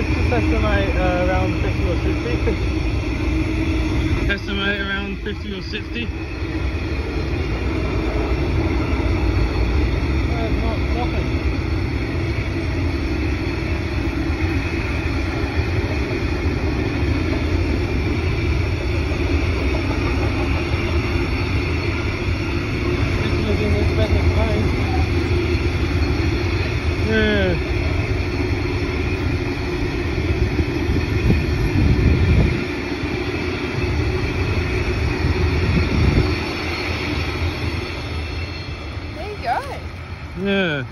Where's the estimate uh, around 50 or 60? Estimate around 50 or 60. There you go. Yeah.